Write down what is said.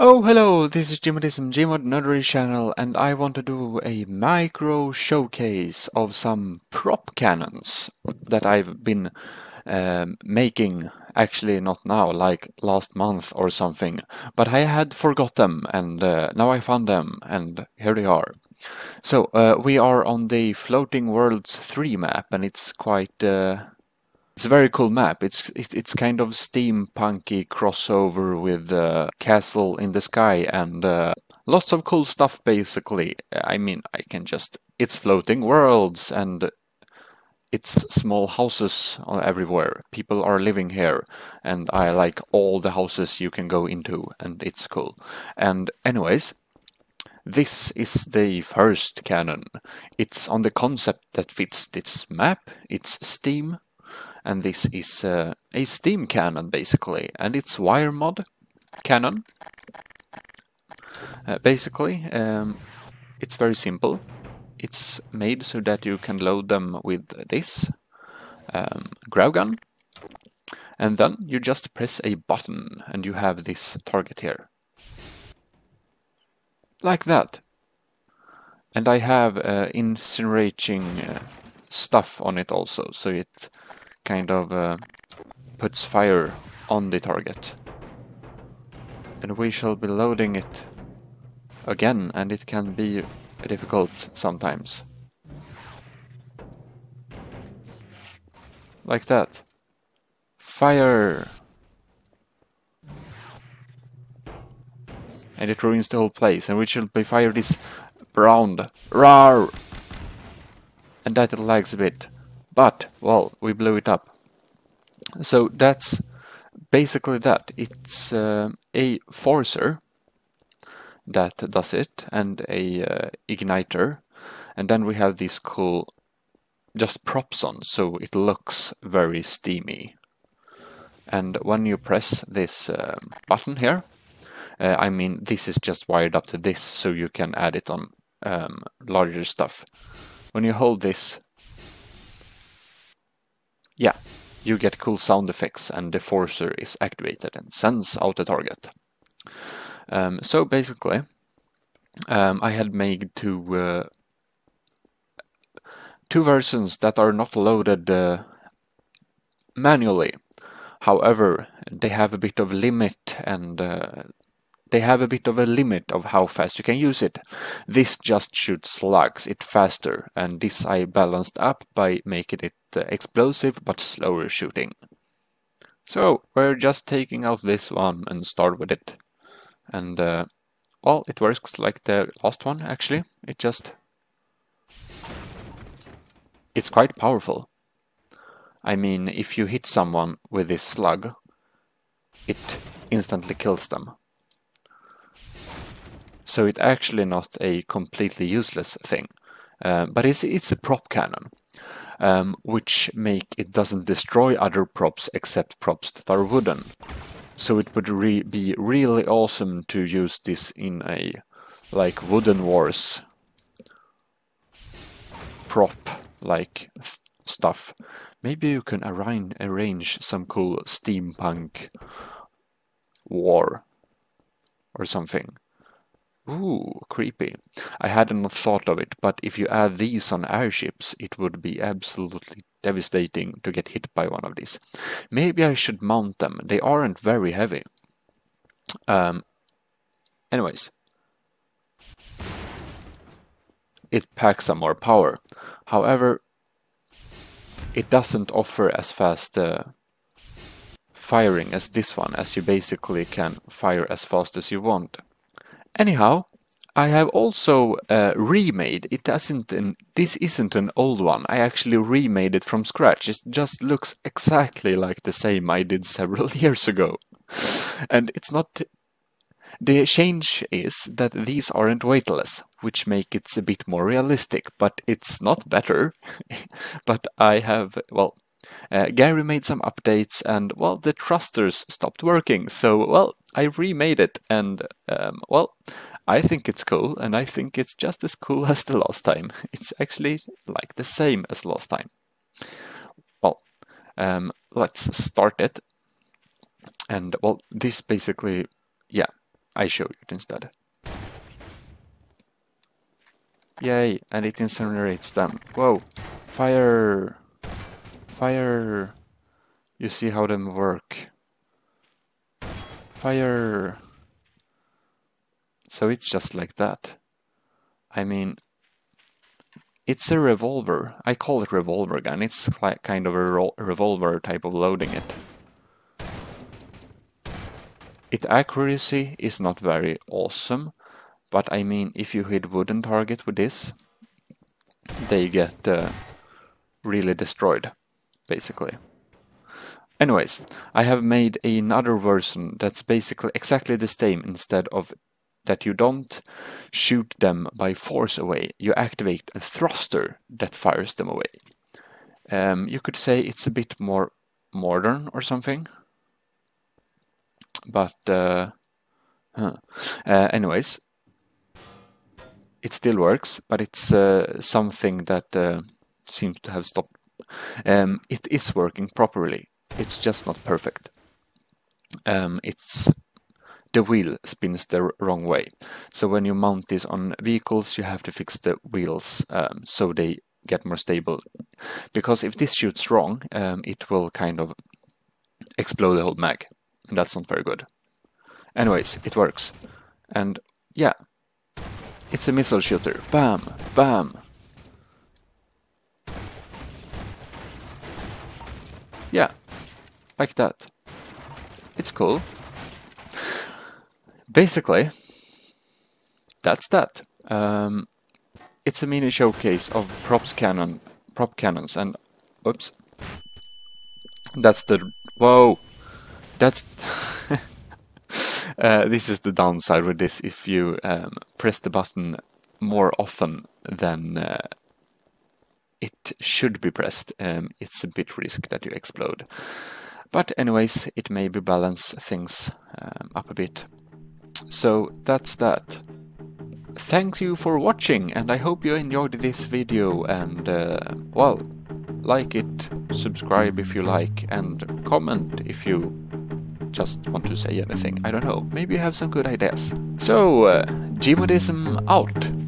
Oh, hello, this is Gmodism, Gmod Nerdery channel, and I want to do a micro showcase of some prop cannons that I've been um, making, actually not now, like last month or something, but I had forgot them, and uh, now I found them, and here they are. So, uh, we are on the Floating Worlds 3 map, and it's quite... Uh, it's a very cool map. It's it's kind of steampunky crossover with uh, Castle in the Sky and uh, lots of cool stuff. Basically, I mean, I can just it's floating worlds and it's small houses everywhere. People are living here, and I like all the houses you can go into, and it's cool. And anyways, this is the first cannon. It's on the concept that fits this map. It's Steam and this is uh, a Steam cannon basically, and it's wire mod cannon. Uh, basically, um, it's very simple. It's made so that you can load them with this um, grav gun, and then you just press a button and you have this target here. Like that. And I have uh, incinerating uh, stuff on it also, so it kind of uh, puts fire on the target. And we shall be loading it again, and it can be difficult sometimes. Like that. Fire! And it ruins the whole place, and we shall be fired this round. Rar! And that lags a bit. But, well, we blew it up. So that's basically that. It's uh, a forcer that does it and a uh, igniter. And then we have these cool just props on, so it looks very steamy. And when you press this uh, button here, uh, I mean, this is just wired up to this, so you can add it on um, larger stuff. When you hold this yeah, you get cool sound effects and the forcer is activated and sends out the target. Um, so basically, um, I had made two uh, two versions that are not loaded uh, manually. However, they have a bit of limit and uh, they have a bit of a limit of how fast you can use it. This just shoots slugs, it faster, and this I balanced up by making it uh, explosive but slower shooting. So we're just taking out this one and start with it. And uh, well, it works like the last one actually. It just... It's quite powerful. I mean, if you hit someone with this slug, it instantly kills them. So it's actually not a completely useless thing. Uh, but it's, it's a prop cannon, um, which make it doesn't destroy other props except props that are wooden. So it would re be really awesome to use this in a like wooden wars prop like stuff. Maybe you can arrange, arrange some cool steampunk war or something. Ooh, creepy. I hadn't thought of it, but if you add these on airships, it would be absolutely devastating to get hit by one of these. Maybe I should mount them. They aren't very heavy. Um, anyways. It packs some more power. However, it doesn't offer as fast uh, firing as this one, as you basically can fire as fast as you want. Anyhow, I have also uh, remade, it doesn't, an, this isn't an old one, I actually remade it from scratch, it just looks exactly like the same I did several years ago. And it's not, the change is that these aren't weightless, which make it a bit more realistic, but it's not better. but I have, well, uh, Garry made some updates and, well, the thrusters stopped working. So, well, I remade it and, um, well, I think it's cool and I think it's just as cool as the last time. It's actually like the same as last time. Well, um, let's start it. And, well, this basically, yeah, I show you it instead. Yay, and it incinerates them. Whoa, fire, fire. You see how them work. Fire. So it's just like that. I mean, it's a revolver. I call it revolver gun. It's kind of a revolver type of loading it. Its accuracy is not very awesome, but I mean, if you hit wooden target with this, they get uh, really destroyed, basically. Anyways, I have made another version that's basically exactly the same instead of that you don't shoot them by force away, you activate a thruster that fires them away. Um, you could say it's a bit more modern or something. But, uh, huh. uh, anyways, it still works, but it's uh, something that uh, seems to have stopped. Um, it is working properly. It's just not perfect. Um, it's the wheel spins the wrong way. So when you mount this on vehicles, you have to fix the wheels um, so they get more stable. Because if this shoots wrong, um, it will kind of explode the whole mag. And that's not very good. Anyways, it works. And yeah, it's a missile shooter. Bam, bam. Yeah, like that. It's cool. Basically, that's that. Um, it's a mini showcase of props cannon, prop cannons, and oops, that's the whoa, that's uh, this is the downside with this. If you um, press the button more often than uh, it should be pressed, um, it's a bit risk that you explode. But anyways, it maybe balance things um, up a bit. So that's that. Thank you for watching and I hope you enjoyed this video and uh, well, like it, subscribe if you like and comment if you just want to say anything. I don't know, maybe you have some good ideas. So, uh, Gmodism out!